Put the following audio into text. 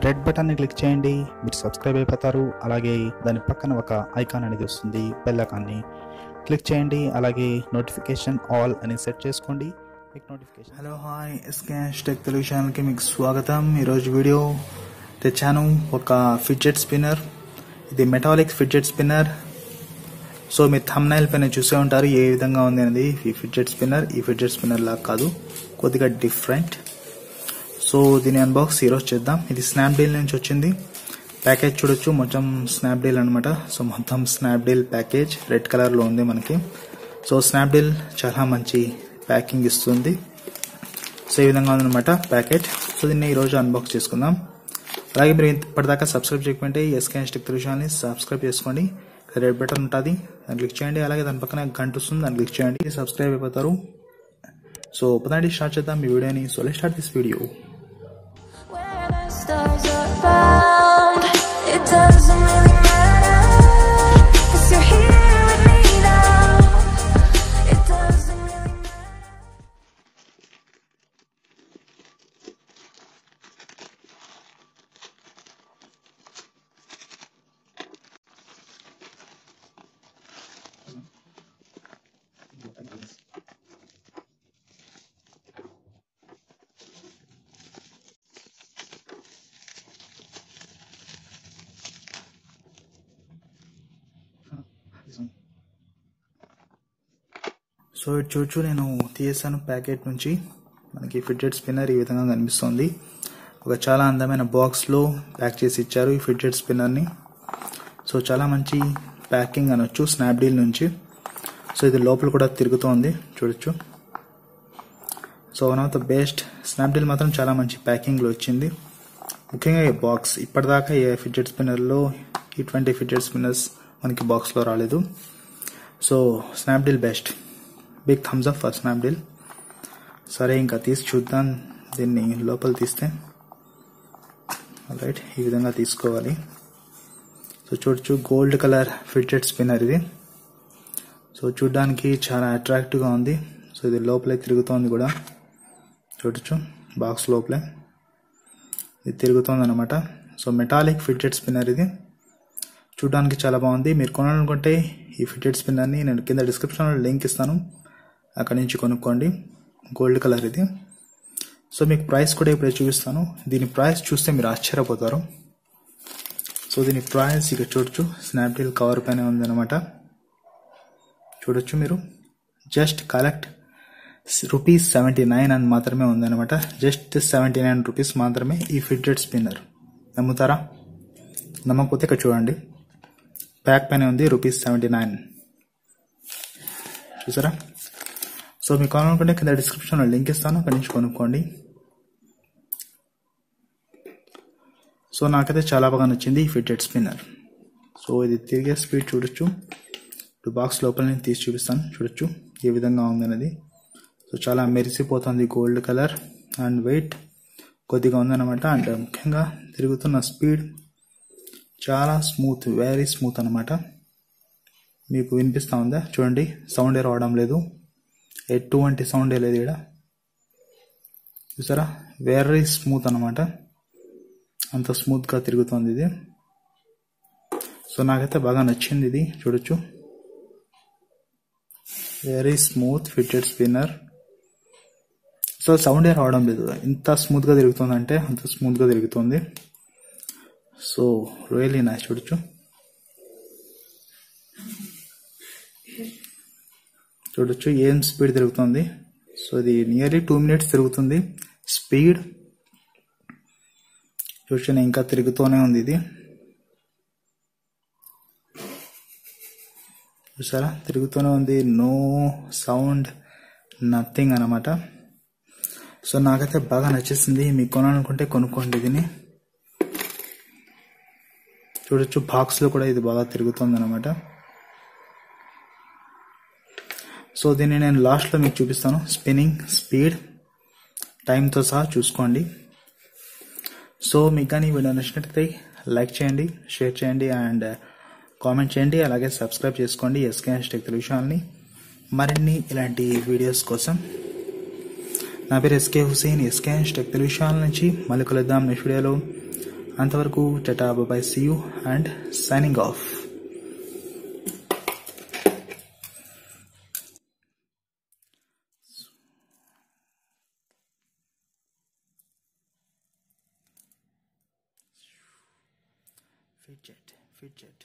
Red బటన్ని click చేయండి. మీరు సబ్స్క్రైబ్ అయిపోతారు. అలాగే దాని పక్కన ఒక ఐకాన్ అనేది వస్తుంది. బెల్ ఐకాన్ని క్లిక్ చేయండి. అలాగే నోటిఫికేషన్ ఆల్ అని సెట్ చేసుకోండి. మీకు notification hello hi. Squash tech Telugu ఛానల్కి మీకు స్వాగతం. ఈరోజు వీడియో తెచ్చాను. ఒక ఫిడ్జెట్ స్పిన్నర్. ఇది మెటాలిక్ ఫిడ్జెట్ స్పిన్నర్. సో మీరు థమ్నైల్ పైన చూసే ఉంటారు ఏ విధంగా ఉంది అనేది. ఈ ఫిడ్జెట్ స్పిన్నర్ ఈ ఫిడ్జెట్ స్పిన్నర్ లాగా కాదు. కొద్దిగా డిఫరెంట్ సో దీని అన్బాక్స్ ఈరోజు చేద్దాం. ఇది స్నాప్డీల్ నుంచి వచ్చింది. ప్యాకేజ్ చూడొచ్చు. మొత్తం స్నాప్డీల్ అనమాట సో మొత్తం స్నాప్డీల్ ప్యాకేజ్ రెడ్ కలర్లో ఉంది మనకి. సో స్నాప్డీల్ చాలా మంచి ప్యాకింగ్ ఇస్తుంది. సో ఈ విధంగా ఉందన్నమాట ప్యాకేజ్ సో దీన్ని ఈరోజు అన్బాక్స్ చేసుకుందాం. అలాగే మీరు ఇప్పటిదాకా సబ్స్క్రైబ్ చేయకుంటే ఎస్కే స్టిక్ తెలుగు సబ్స్క్రైబ్ చేసుకోండి. రెడ్ బటన్ ఉంటుంది. దాన్ని క్లిక్ చేయండి. అలాగే దాని పక్కన గంట వస్తుంది. దాన్ని క్లిక్ చేయండి. సబ్స్క్రైబ్ అయిపోతారు. సో పదండి స్టార్ట్ చేద్దాం. ఈ వీడియోని. So let start this video stars are it doesn't really so ఇటు చూచు నేను తీసాను ప్యాకెట్ నుంచి. మనకి ఫిడ్జెట్ స్పిన్నర్ ఈ విధంగా కనిపిస్తుంది. ఒక చాలా అందమైన బాక్స్లో ప్యాక్ చేసి ఇచ్చారు ఈ ఫిడ్జెట్ స్పిన్నర్ని. సో చాలా మంచి ప్యాకింగ్ అనొచ్చు స్నాప్డీల్ నుంచి. సో ఇది లోపల కూడా తిరుగుతోంది. చూడొచ్చు. So one of the best Snapdeal మాత్రం చాలా మంచి ప్యాకింగ్లో వచ్చింది. ముఖ్యంగా ఈ బాక్స్ ఇప్పటిదాకా ఏ ఫిడ్జెట్ స్పిన్నర్లో ఇటువంటి ఫిడ్జెట్ స్పిన్నర్స్ మనకి బాక్స్లో రాలేదు. So Snapdeal best. Big thumbs up for Snapdeal సరే ఇంకా తీసి చూద్దాం. దీన్ని లోపల తీస్తే. రైట్ ఈ విధంగా తీసుకోవాలి. సో చూడొచ్చు గోల్డ్ కలర్ ఫిట్టెడ్ స్పిన్నర్ ఇది. సో చూడడానికి చాలా అట్రాక్టివ్గా ఉంది. సో ఇది లోపలే తిరుగుతోంది కూడా. చూడొచ్చు బాక్స్ లోపలే. ఇది తిరుగుతోంది అనమాట సో మెటాలిక్ ఫిట్టెడ్ స్పిన్నర్ ఇది. చూడడానికి చాలా బాగుంది. మీరు కొనాలనుకుంటే ఈ ఫిట్టెడ్ స్పిన్నర్ని నేను కింద డిస్క్రిప్షన్లో లింక్ ఇస్తాను. అక్కడి నుంచి కొనుక్కోండి. గోల్డ్ కలర్ ఇది. సో మీకు ప్రైస్ కూడా ఇప్పుడు చూపిస్తాను. దీని ప్రైస్ చూస్తే మీరు ఆశ్చర్యపోతారు. సో దీని ప్రైస్ ఇక చూడొచ్చు. స్నాప్డీల్ కవర్ పైన ఉందన్నమాట. చూడొచ్చు మీరు. Just collect rupees seventy nine అని మాత్రమే ఉందన్నమాట. జస్ట్ సెవెంటీ నైన్ రూపీస్ మాత్రమే ఈ ఫిట్టెడ్ స్పిన్నర్ నమ్ముతారా? నమ్మకపోతే ఇక్కడ చూడండి. ప్యాక్ పైన ఉంది రూపీస్ సెవెంటీ నైన్ చూసారా? సో మీకు కావాలనుకుంటే కింద డిస్క్రిప్షన్లో లింక్ ఇస్తాను అక్కడి నుంచి కొనుక్కోండి. సో నాకైతే చాలా బాగా నచ్చింది ఈ ఫిట్టెడ్ స్పిన్నర్ సో ఇది తిరిగే స్పీడ్ చూడొచ్చు. ఇప్పుడు బాక్స్ లోపల నేను తీసి చూపిస్తాను చూడొచ్చు ఏ విధంగా ఉందనేది సో చాలా మెరిసిపోతుంది గోల్డ్ కలర్ అండ్ వెయిట్ కొద్దిగా ఉందన్నమాట. అండ్ ముఖ్యంగా తిరుగుతున్న స్పీడ్ చాలా స్మూత్ వెరీ స్మూత్ అనమాట మీకు వినిపిస్తూ ఉందా? చూడండి సౌండ్ రావడం లేదు. ఎటువంటి సౌండ్ లేదు ఇక్కడ చూసారా? వెరీ స్మూత్ అనమాట అంత స్మూత్గా తిరుగుతుంది ఇది. సో నాకైతే బాగా నచ్చింది ఇది. చూడొచ్చు. Very smooth fitted spinner so sound ఏ రావడం లేదు. ఇంత స్మూత్గా తిరుగుతుంది అంటే అంత స్మూత్గా తిరుగుతుంది. సో రియలీ నైస్ చూడొచ్చు. చూడొచ్చు. ఏం స్పీడ్ తిరుగుతుంది? సో ఇది నియర్లీ టూ మినిట్స్ తిరుగుతుంది. స్పీడ్. చూసిన ఇంకా తిరుగుతూనే ఉంది ఇది. చూసారా? తిరుగుతూనే ఉంది. నో సౌండ్ నథింగ్ అనమాట సో నాకైతే బాగా నచ్చేసింది. మీకు కొనాలనుకుంటే కొనుక్కోండి దీన్ని. చూడొచ్చు బాక్స్లో కూడా ఇది బాగా తిరుగుతుంది అనమాట సో దీన్ని నేను లాస్ట్లో మీకు చూపిస్తాను. స్పిన్నింగ్ స్పీడ్ టైంతో సహా చూసుకోండి. సో మీకు కానీ ఈ వీడియో నచ్చినట్లయితే లైక్ చేయండి షేర్ చేయండి అండ్ కామెంట్ చేయండి. అలాగే సబ్స్క్రైబ్ చేసుకోండి ఎస్కే హ్యాష్ టెక్ తెలుగు ఛానల్ని మరిన్ని ఇలాంటి వీడియోస్ కోసం నా పేరు SK Hussain SK hash tech Telugu channel నుంచి మళ్ళీ కలుద్దాం నెక్స్ట్ వీడియోలో. అంతవరకు tata bye bye see you and signing off fidget fidget